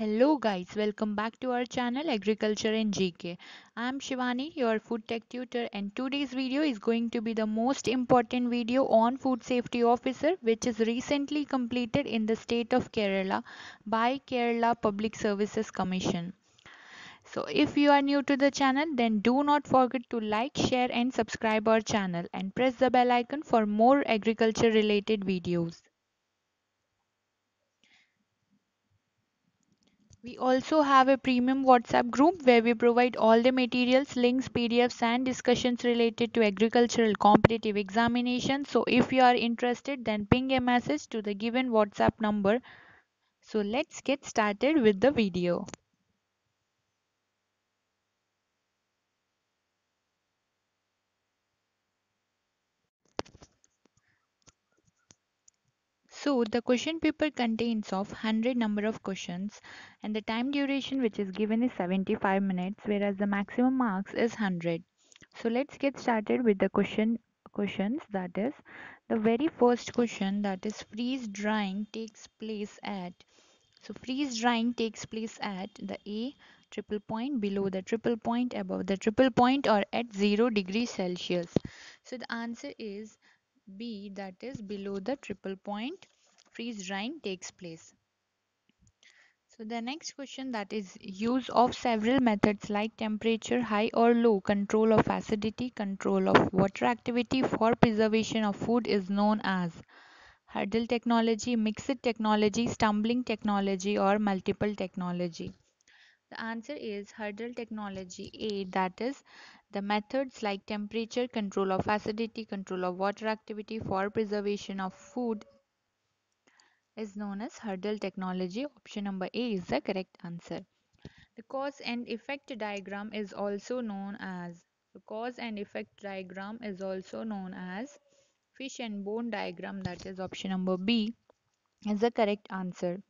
Hello guys, welcome back to our channel Agriculture and GK. I am Shivani, your food tech tutor and today's video is going to be the most important video on food safety officer which is recently completed in the state of Kerala by Kerala Public Services Commission. So if you are new to the channel then do not forget to like, share and subscribe our channel and press the bell icon for more agriculture related videos. We also have a premium WhatsApp group where we provide all the materials, links, PDFs and discussions related to agricultural competitive examinations. So if you are interested then ping a message to the given WhatsApp number. So let's get started with the video. So the question paper contains of 100 number of questions and the time duration which is given is 75 minutes whereas the maximum marks is 100. So let's get started with the question questions that is the very first question that is freeze drying takes place at so freeze drying takes place at the A triple point below the triple point above the triple point or at 0 degree Celsius. So the answer is B that is below the triple point freeze drying takes place. So the next question that is use of several methods like temperature high or low control of acidity control of water activity for preservation of food is known as hurdle technology mixed technology stumbling technology or multiple technology. The answer is hurdle technology A that is the methods like temperature, control of acidity, control of water activity for preservation of food is known as hurdle technology. Option number A is the correct answer. The cause and effect diagram is also known as the cause and effect diagram is also known as fish and bone diagram that is option number B is the correct answer.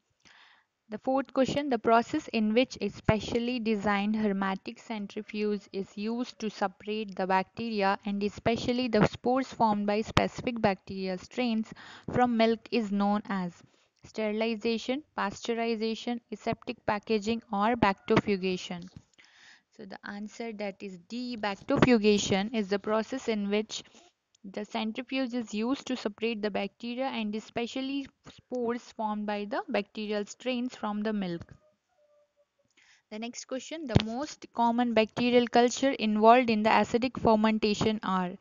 The fourth question, the process in which a specially designed hermetic centrifuge is used to separate the bacteria and especially the spores formed by specific bacterial strains from milk is known as sterilization, pasteurization, aseptic packaging or bacterifugation. So the answer that is D, bacterifugation is the process in which the centrifuge is used to separate the bacteria and especially spores formed by the bacterial strains from the milk. The next question, the most common bacterial culture involved in the acidic fermentation are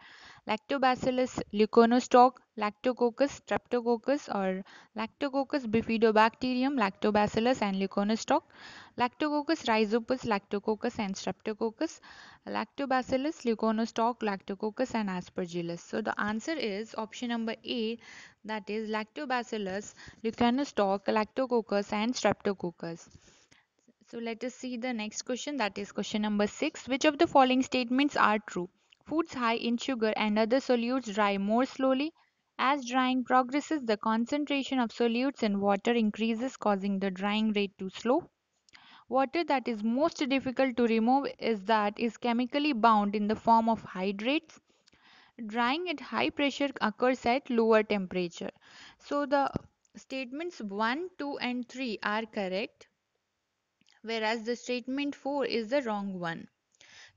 Lactobacillus leuconostoc, Lactococcus streptococcus or Lactococcus bifidobacterium, Lactobacillus and leuconostoc, Lactococcus rhizopus, Lactococcus and streptococcus, Lactobacillus leuconostoc, Lactococcus and aspergillus. So the answer is option number A that is Lactobacillus leuconostoc, Lactococcus and streptococcus. So let us see the next question that is question number 6. Which of the following statements are true? Foods high in sugar and other solutes dry more slowly. As drying progresses, the concentration of solutes in water increases, causing the drying rate to slow. Water that is most difficult to remove is that is chemically bound in the form of hydrates. Drying at high pressure occurs at lower temperature. So the statements 1, 2 and 3 are correct whereas the statement 4 is the wrong one.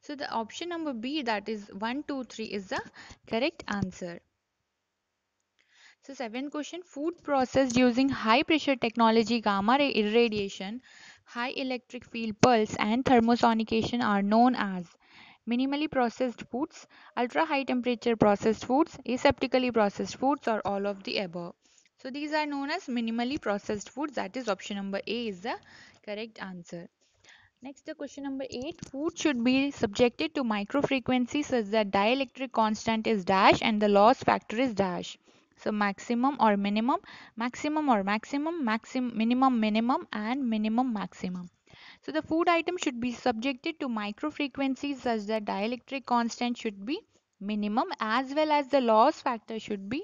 So the option number B that is 1, 2, 3 is the correct answer. So seventh question food processed using high pressure technology gamma ray irradiation, high electric field pulse and thermosonication are known as minimally processed foods, ultra high temperature processed foods, aseptically processed foods or all of the above. So these are known as minimally processed foods that is option number A is the correct answer. Next, the question number 8. Food should be subjected to microfrequency such that dielectric constant is dash and the loss factor is dash. So maximum or minimum, maximum or maximum, maximum, minimum, minimum and minimum maximum. So the food item should be subjected to microfrequencies such that dielectric constant should be minimum as well as the loss factor should be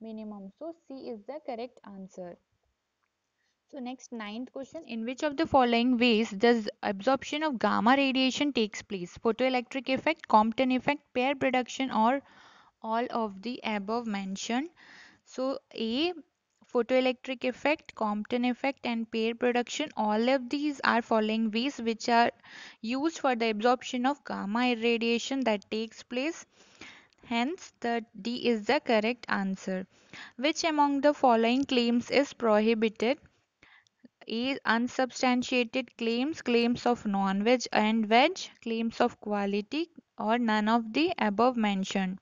minimum. So C is the correct answer. So next ninth question in which of the following ways does absorption of gamma radiation takes place photoelectric effect Compton effect pair production or all of the above mentioned so A photoelectric effect, Compton effect and pair production. All of these are following ways which are used for the absorption of gamma irradiation that takes place. Hence, the D is the correct answer. Which among the following claims is prohibited? A. Unsubstantiated claims, claims of non-veg and veg, claims of quality or none of the above mentioned.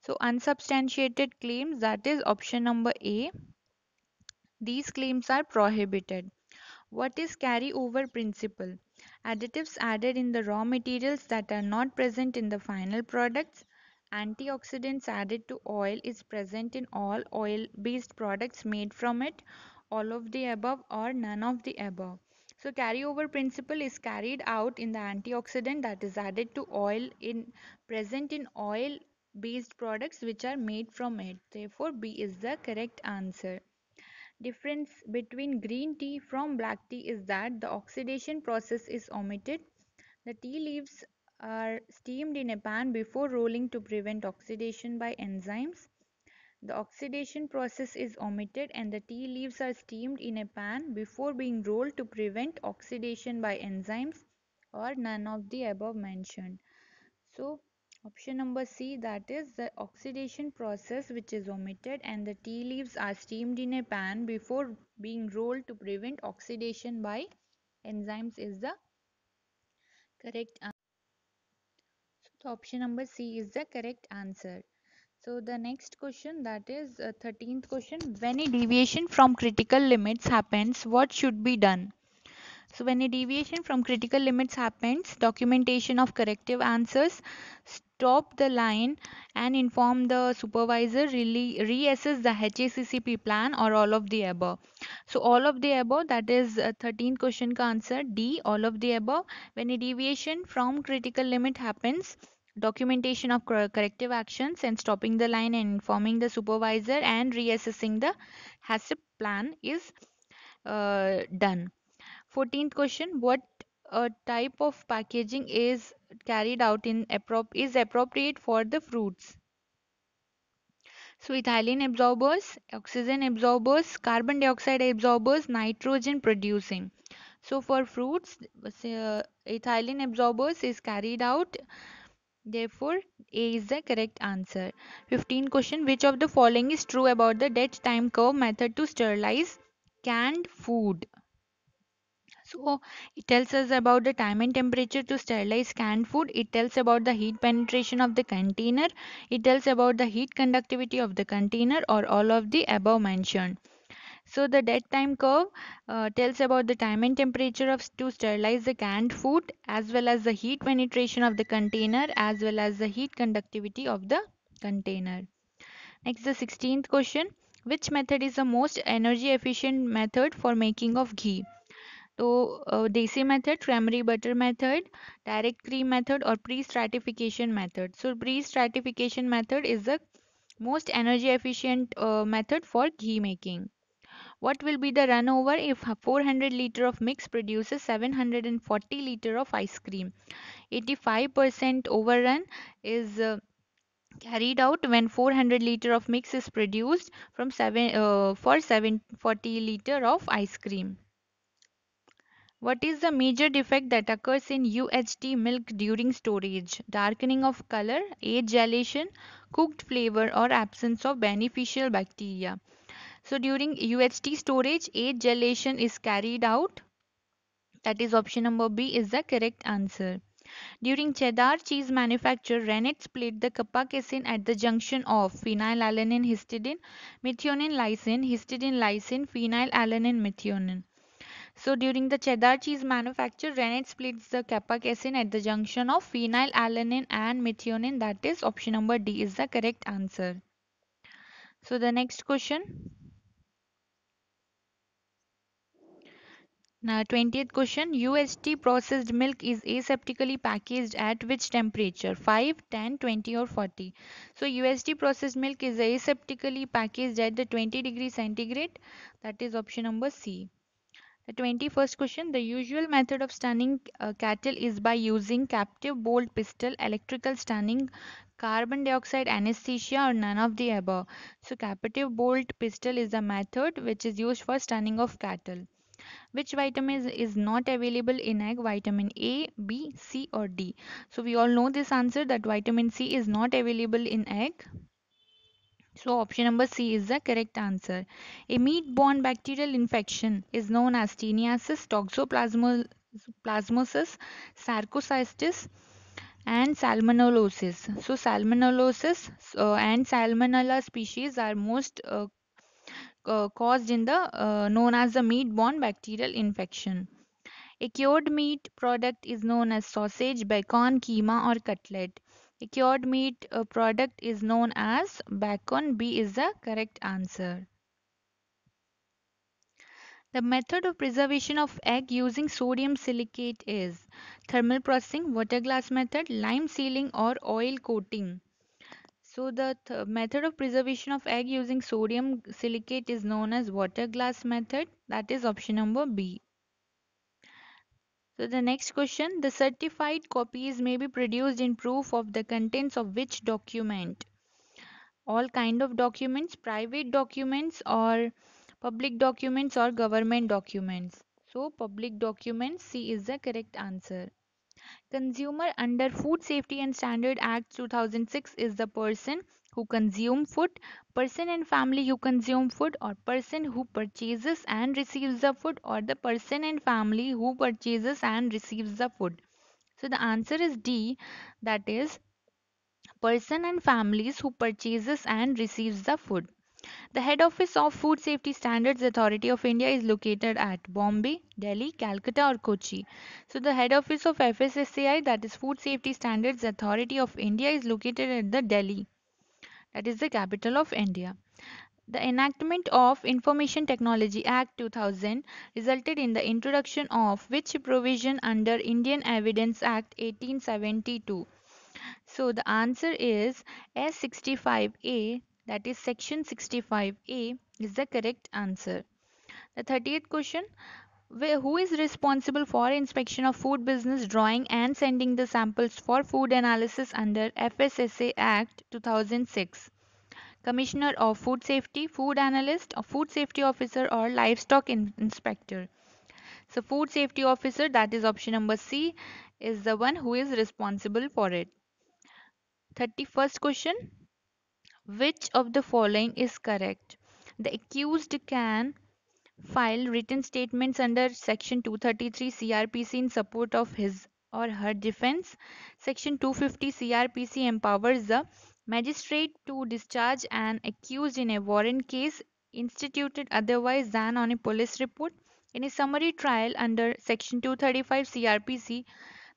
So unsubstantiated claims that is option number A. These claims are prohibited. What is carryover principle? Additives added in the raw materials that are not present in the final products. Antioxidants added to oil is present in all oil-based products made from it all of the above or none of the above. So carryover principle is carried out in the antioxidant that is added to oil in present in oil based products which are made from it. Therefore B is the correct answer. Difference between green tea from black tea is that the oxidation process is omitted. The tea leaves are steamed in a pan before rolling to prevent oxidation by enzymes. The oxidation process is omitted and the tea leaves are steamed in a pan before being rolled to prevent oxidation by enzymes or none of the above mentioned. So option number C that is the oxidation process which is omitted and the tea leaves are steamed in a pan before being rolled to prevent oxidation by enzymes is the correct answer. So the option number C is the correct answer. So the next question that is uh, 13th question when a deviation from critical limits happens what should be done? So when a deviation from critical limits happens documentation of corrective answers stop the line and inform the supervisor really reassess the HACCP plan or all of the above. So all of the above that is uh, 13th question answer D all of the above when a deviation from critical limit happens documentation of corrective actions and stopping the line and informing the supervisor and reassessing the HACCP plan is uh, done. 14th question what uh, type of packaging is carried out in is appropriate for the fruits? So ethylene absorbers, oxygen absorbers, carbon dioxide absorbers, nitrogen producing. So for fruits, uh, ethylene absorbers is carried out Therefore, A is the correct answer. 15 question Which of the following is true about the dead time curve method to sterilize canned food? So, it tells us about the time and temperature to sterilize canned food. It tells about the heat penetration of the container. It tells about the heat conductivity of the container or all of the above mentioned. So the dead time curve uh, tells about the time and temperature of to sterilize the canned food as well as the heat penetration of the container as well as the heat conductivity of the container. Next the 16th question. Which method is the most energy efficient method for making of ghee? So uh, desi method, creamery butter method, direct cream method or pre-stratification method. So pre-stratification method is the most energy efficient uh, method for ghee making. What will be the runover if 400 liter of mix produces 740 liter of ice cream? 85% overrun is uh, carried out when 400 liter of mix is produced from 7 uh, for 740 liter of ice cream. What is the major defect that occurs in UHT milk during storage? Darkening of color, age gelation, cooked flavor or absence of beneficial bacteria. So during UHT storage, age gelation is carried out. That is option number B is the correct answer. During cheddar cheese manufacture, Rennet split the kappa-casein at the junction of phenylalanine histidine, methionine lysine, histidine lysine, phenylalanine methionine. So during the cheddar cheese manufacture, Rennet splits the kappa-casein at the junction of phenylalanine and methionine. That is option number D is the correct answer. So the next question. Now 20th question. UHT processed milk is aseptically packaged at which temperature? 5 10 20 or 40 so UHT processed milk is aseptically packaged at the 20 degree centigrade. That is option number C. The 21st question. The usual method of stunning uh, cattle is by using captive bolt pistol, electrical stunning, carbon dioxide anesthesia, or none of the above. So, captive bolt pistol is the method which is used for stunning of cattle. Which vitamin is not available in egg? Vitamin A, B, C, or D? So, we all know this answer that vitamin C is not available in egg. So option number C is the correct answer. A meat-borne bacterial infection is known as Teniasis, Toxoplasmosis, Sarcocystis and Salmonellosis. So Salmonellosis uh, and Salmonella species are most uh, caused in the uh, known as the meat-borne bacterial infection. A cured meat product is known as sausage, bacon, keema or cutlet. A cured meat uh, product is known as bacon. B is the correct answer. The method of preservation of egg using sodium silicate is thermal processing, water glass method, lime sealing or oil coating. So the th method of preservation of egg using sodium silicate is known as water glass method. That is option number B. So the next question, the certified copies may be produced in proof of the contents of which document? All kind of documents, private documents or public documents or government documents. So public documents C is the correct answer. Consumer under Food Safety and Standard Act 2006 is the person who consume food, person and family who consume food or person who purchases and receives the food or the person and family who purchases and receives the food. So the answer is D that is person and families who purchases and receives the food. The head office of Food Safety Standards Authority of India is located at Bombay, Delhi, Calcutta or Kochi. So the head office of FSSAI that is Food Safety Standards Authority of India is located at the Delhi. That is the capital of India. The enactment of Information Technology Act 2000 resulted in the introduction of which provision under Indian Evidence Act 1872. So the answer is S65A that is section 65A is the correct answer. The 30th question who is responsible for inspection of food business drawing and sending the samples for food analysis under FSSA Act 2006? Commissioner of Food Safety, Food Analyst, a Food Safety Officer or Livestock in Inspector. So Food Safety Officer that is option number C is the one who is responsible for it. 31st question which of the following is correct? The accused can file written statements under Section 233 CRPC in support of his or her defense. Section 250 CRPC empowers the magistrate to discharge an accused in a warrant case instituted otherwise than on a police report. In a summary trial under Section 235 CRPC,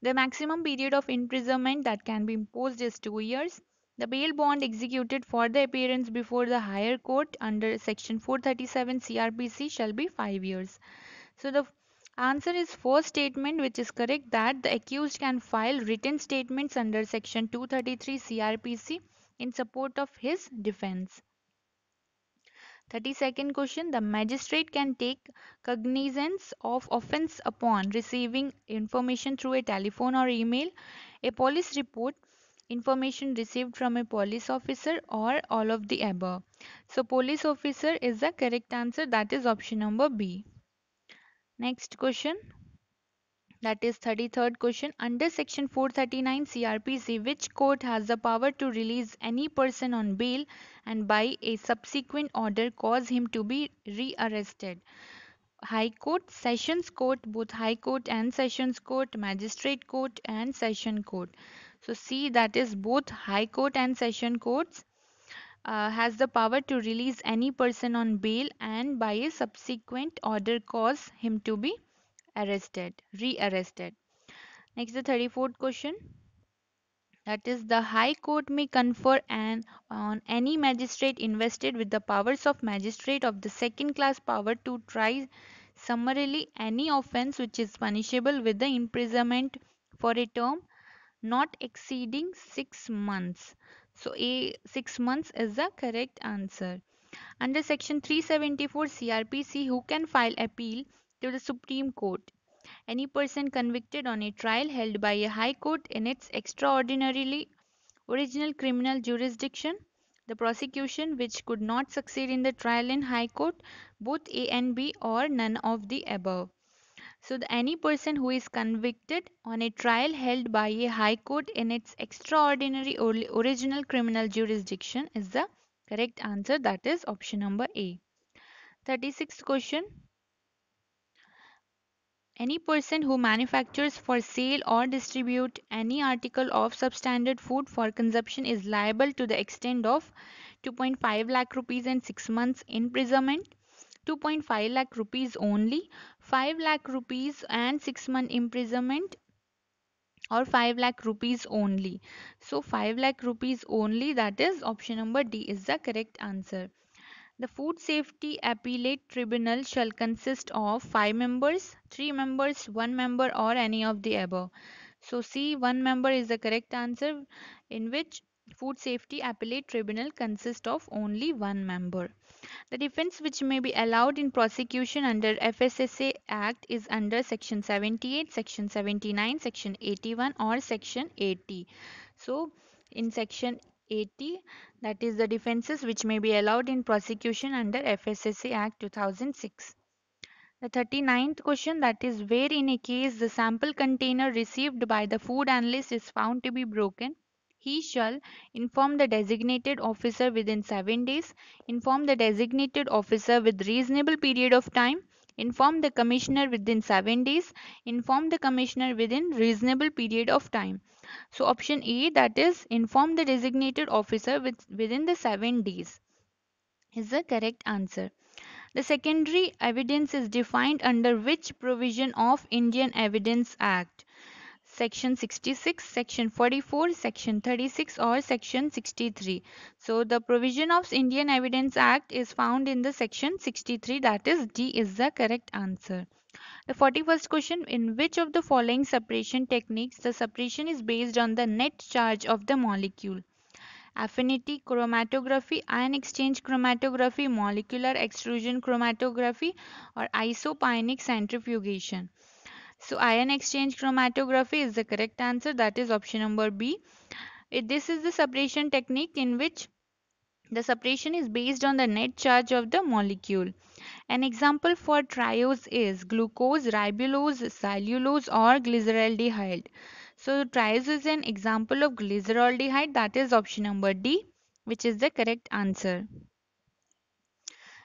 the maximum period of imprisonment that can be imposed is two years. The bail bond executed for the appearance before the higher court under section 437 CRPC shall be 5 years. So the answer is first statement which is correct that the accused can file written statements under section 233 CRPC in support of his defense. 32nd question the magistrate can take cognizance of offence upon receiving information through a telephone or email a police report information received from a police officer or all of the above. So police officer is the correct answer that is option number B. Next question that is 33rd question under section 439 CRPC which court has the power to release any person on bail and by a subsequent order cause him to be rearrested. High Court, Sessions Court, both High Court and Sessions Court, Magistrate Court and Session Court. So C that is both High Court and Session Courts uh, has the power to release any person on bail and by a subsequent order cause him to be arrested, re-arrested. Next the 34th question. That is the High Court may confer an on any magistrate invested with the powers of magistrate of the second class power to try summarily any offence which is punishable with the imprisonment for a term not exceeding 6 months. So A 6 months is the correct answer. Under section 374 CRPC who can file appeal to the Supreme Court. Any person convicted on a trial held by a high court in its extraordinarily original criminal jurisdiction, the prosecution which could not succeed in the trial in high court, both A and B or none of the above. So the, any person who is convicted on a trial held by a high court in its extraordinary or original criminal jurisdiction is the correct answer that is option number A. 36th question any person who manufactures for sale or distribute any article of substandard food for consumption is liable to the extent of 2.5 lakh rupees and 6 months imprisonment 2.5 lakh rupees only 5 lakh rupees and 6 month imprisonment or 5 lakh rupees only so 5 lakh rupees only that is option number d is the correct answer the Food Safety Appellate Tribunal shall consist of 5 members, 3 members, 1 member or any of the above. So C 1 member is the correct answer in which Food Safety Appellate Tribunal consists of only 1 member. The defense which may be allowed in prosecution under FSSA Act is under section 78, section 79, section 81 or section 80. So in section 80 that is the defenses which may be allowed in prosecution under FSSA Act 2006. The 39th question that is where in a case the sample container received by the food analyst is found to be broken he shall inform the designated officer within 7 days inform the designated officer with reasonable period of time inform the commissioner within 7 days inform the commissioner within reasonable period of time so option A that is inform the designated officer with, within the 7 days is the correct answer. The secondary evidence is defined under which provision of Indian Evidence Act? Section 66, Section 44, Section 36 or Section 63. So the provision of Indian Evidence Act is found in the Section 63 that is D is the correct answer. The 41st question In which of the following separation techniques the separation is based on the net charge of the molecule? Affinity chromatography, ion exchange chromatography, molecular exclusion chromatography or isopycnic centrifugation. So ion exchange chromatography is the correct answer that is option number B. This is the separation technique in which the separation is based on the net charge of the molecule. An example for triose is glucose, ribulose, cellulose or glyceraldehyde. So triose is an example of glyceraldehyde that is option number D which is the correct answer.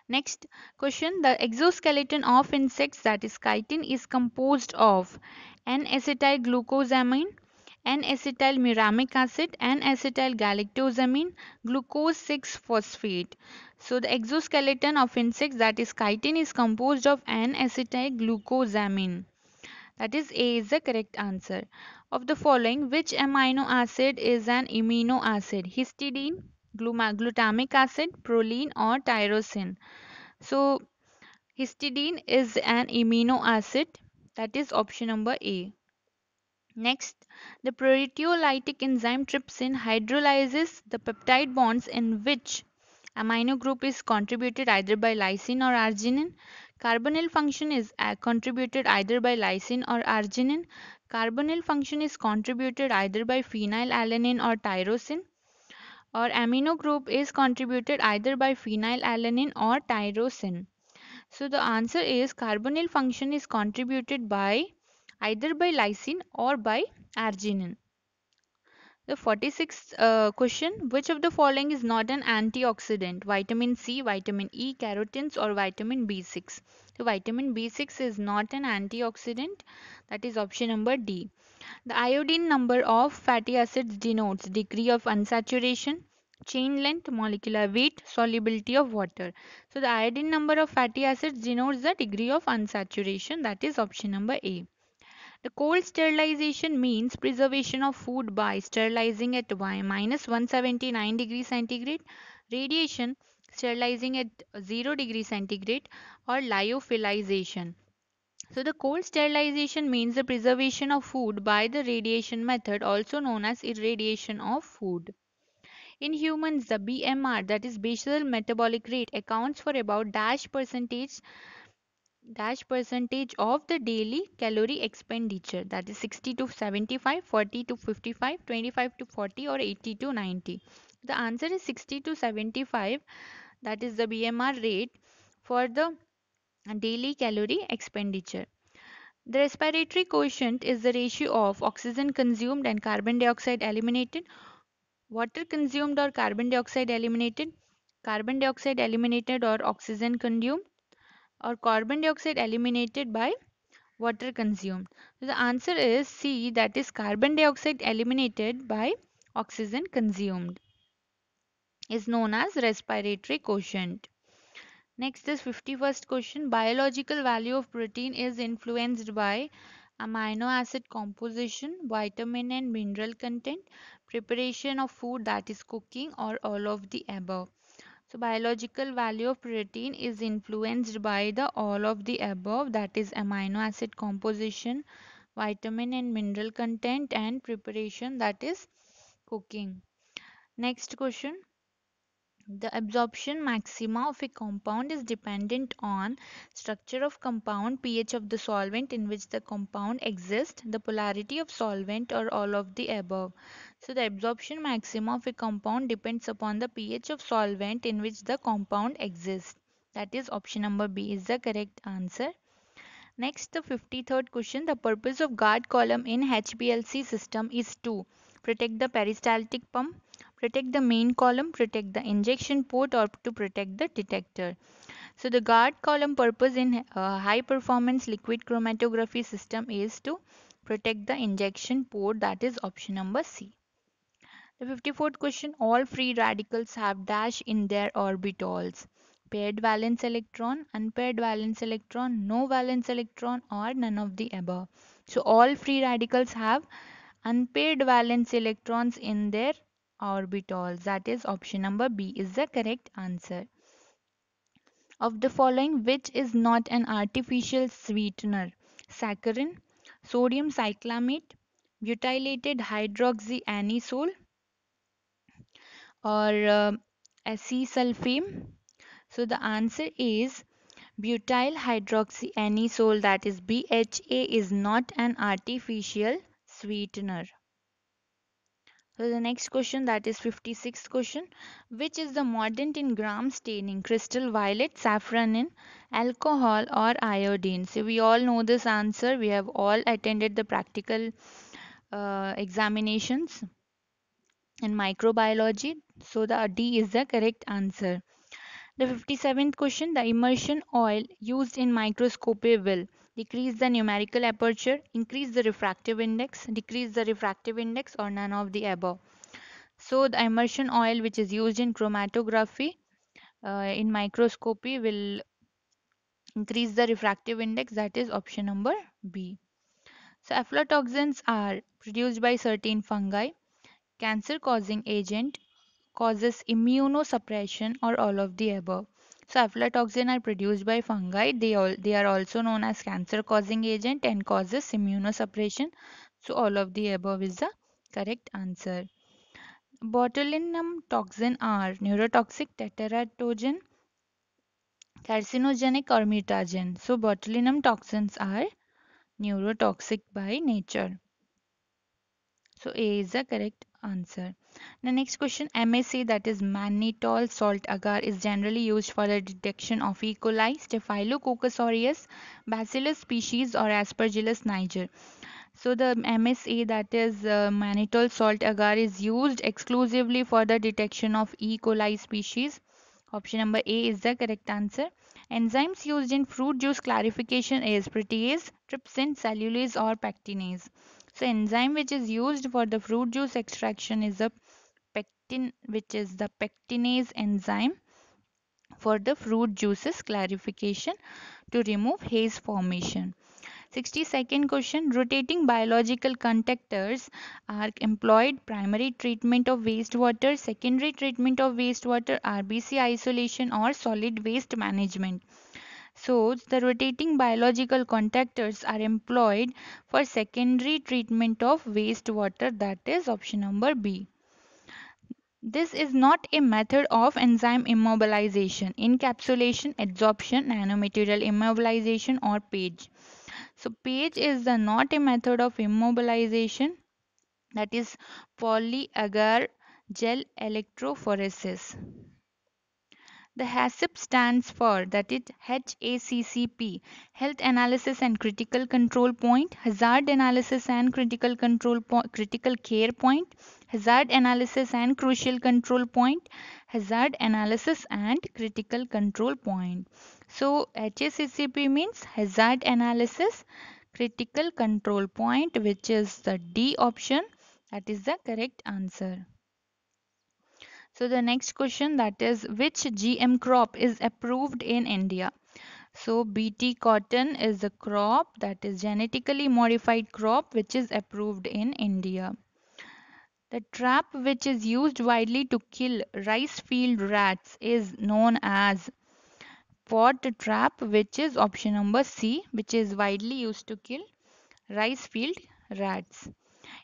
Next question the exoskeleton of insects that is chitin is composed of N-acetyl glucosamine, N-acetyl muramic acid, N-acetyl galactosamine, glucose 6-phosphate. So the exoskeleton of insects that is chitin is composed of N-acetyl glucosamine. That is A is the correct answer. Of the following, which amino acid is an amino acid? Histidine, glutamic acid, proline or tyrosine. So histidine is an amino acid. That is option number A. Next, the proteolytic enzyme trypsin hydrolyzes the peptide bonds in which amino group is contributed either by lysine or arginine. Carbonyl function is contributed either by lysine or arginine. Carbonyl function is contributed either by phenylalanine or tyrosine. Or amino group is contributed either by phenylalanine or tyrosine. So the answer is carbonyl function is contributed by either by lysine or by arginine. The 46th uh, question Which of the following is not an antioxidant? Vitamin C, vitamin E, carotenes, or vitamin B6? So, vitamin B6 is not an antioxidant. That is option number D. The iodine number of fatty acids denotes degree of unsaturation, chain length, molecular weight, solubility of water. So, the iodine number of fatty acids denotes the degree of unsaturation. That is option number A. The cold sterilization means preservation of food by sterilizing at minus 179 degrees centigrade, radiation sterilizing at 0 degree centigrade or lyophilization. So the cold sterilization means the preservation of food by the radiation method also known as irradiation of food. In humans, the BMR that is basal metabolic rate accounts for about dash percentage dash percentage of the daily calorie expenditure that is 60 to 75 40 to 55 25 to 40 or 80 to 90 the answer is 60 to 75 that is the bmr rate for the daily calorie expenditure. The respiratory quotient is the ratio of oxygen consumed and carbon dioxide eliminated. Water consumed or carbon dioxide eliminated carbon dioxide eliminated or oxygen consumed or carbon dioxide eliminated by water consumed? So the answer is C that is carbon dioxide eliminated by oxygen consumed is known as respiratory quotient. Next is 51st question biological value of protein is influenced by amino acid composition, vitamin and mineral content, preparation of food that is cooking or all of the above. So biological value of protein is influenced by the all of the above that is amino acid composition, vitamin and mineral content and preparation that is cooking. Next question. The absorption maxima of a compound is dependent on structure of compound, pH of the solvent in which the compound exists, the polarity of solvent or all of the above. So the absorption maxima of a compound depends upon the pH of solvent in which the compound exists. That is option number B is the correct answer. Next, the 53rd question. The purpose of guard column in HPLC system is to protect the peristaltic pump, protect the main column, protect the injection port or to protect the detector. So the guard column purpose in uh, high performance liquid chromatography system is to protect the injection port that is option number C. The 54th question all free radicals have dash in their orbitals paired valence electron, unpaired valence electron, no valence electron or none of the above. So all free radicals have unpaired valence electrons in their orbitals. That is option number B is the correct answer. Of the following, which is not an artificial sweetener? Saccharin, sodium cyclamate, butylated hydroxyanisole, or uh, acesulfame? So the answer is butyl hydroxyanisole that is BHA is not an artificial sweetener. So the next question that is 56th question. Which is the mordant in gram staining crystal violet safranin alcohol or iodine? So we all know this answer. We have all attended the practical uh, examinations in microbiology. So the D is the correct answer. The 57th question the immersion oil used in microscopy will decrease the numerical aperture, increase the refractive index, decrease the refractive index or none of the above. So the immersion oil which is used in chromatography uh, in microscopy will increase the refractive index that is option number B. So aflatoxins are produced by certain fungi, cancer causing agent, causes immunosuppression or all of the above. So aflatoxin are produced by fungi. They, all, they are also known as cancer causing agent and causes immunosuppression. So all of the above is the correct answer. Botulinum toxin are neurotoxic, teratogene, carcinogenic or mutagen. So botulinum toxins are neurotoxic by nature. So A is the correct answer. The next question MSA that is mannitol salt agar is generally used for the detection of E. coli, Staphylococcus aureus, Bacillus species or Aspergillus niger. So the MSA that is uh, mannitol salt agar is used exclusively for the detection of E. coli species. Option number A is the correct answer. Enzymes used in fruit juice clarification is protease, trypsin, cellulase or pectinase. So enzyme which is used for the fruit juice extraction is the pectin which is the pectinase enzyme for the fruit juices clarification to remove haze formation. 62nd question rotating biological contactors are employed primary treatment of wastewater secondary treatment of wastewater rbc isolation or solid waste management so the rotating biological contactors are employed for secondary treatment of wastewater that is option number B. This is not a method of enzyme immobilization, encapsulation, adsorption, nanomaterial immobilization or PAGE. So PAGE is the not a method of immobilization that is polyagar gel electrophoresis. The HACCP stands for that it HACCP Health Analysis and Critical Control Point, Hazard Analysis and Critical Control Point, Critical Care Point, Hazard Analysis and Crucial Control Point, Hazard Analysis and Critical Control Point. So HACCP means Hazard Analysis Critical Control Point which is the D option that is the correct answer. So the next question that is which GM crop is approved in India? So BT cotton is a crop that is genetically modified crop which is approved in India. The trap which is used widely to kill rice field rats is known as pot trap which is option number C which is widely used to kill rice field rats.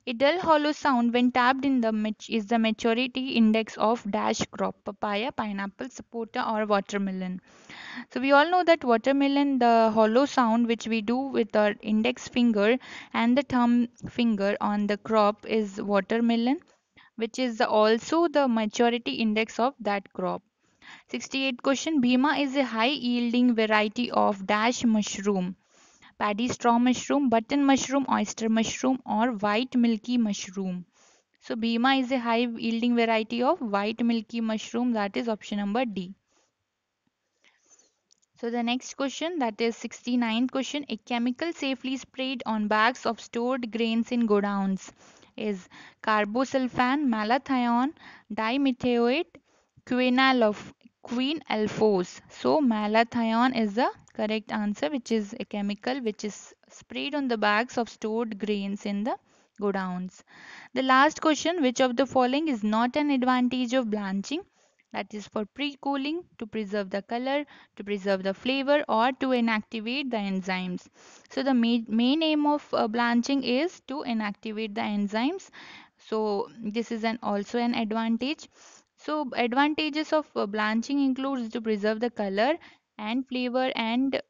A dull hollow sound when tapped in the is the maturity index of dash crop papaya, pineapple, sapota or watermelon. So we all know that watermelon the hollow sound which we do with our index finger and the thumb finger on the crop is watermelon which is also the maturity index of that crop. 68 question Bhima is a high yielding variety of dash mushroom paddy straw mushroom, button mushroom, oyster mushroom or white milky mushroom. So Bhima is a high yielding variety of white milky mushroom that is option number D. So the next question that is 69th question a chemical safely sprayed on bags of stored grains in godowns is carbosulfan, malathion, dimethoate, quinalf queen alphos. So malathion is the correct answer which is a chemical which is sprayed on the bags of stored grains in the godowns. The last question which of the following is not an advantage of blanching? That is for pre-cooling, to preserve the color, to preserve the flavor or to inactivate the enzymes. So the main aim of uh, blanching is to inactivate the enzymes. So this is an also an advantage. So advantages of uh, blanching includes to preserve the color and flavor and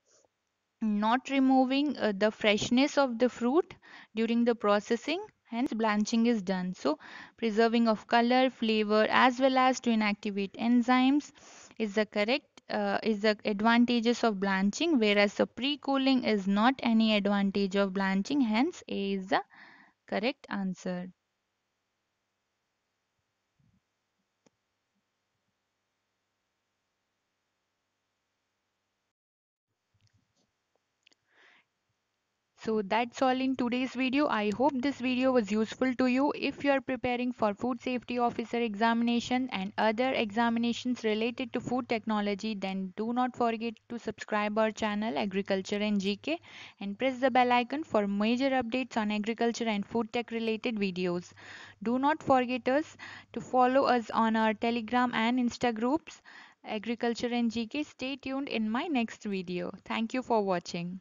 not removing uh, the freshness of the fruit during the processing. Hence blanching is done. So preserving of color flavor as well as to inactivate enzymes is the correct uh, is the advantages of blanching whereas the pre-cooling is not any advantage of blanching. Hence a is the correct answer So that's all in today's video. I hope this video was useful to you. If you are preparing for food safety officer examination and other examinations related to food technology then do not forget to subscribe our channel Agriculture and GK and press the bell icon for major updates on agriculture and food tech related videos. Do not forget us to follow us on our Telegram and Insta groups Agriculture and GK. Stay tuned in my next video. Thank you for watching.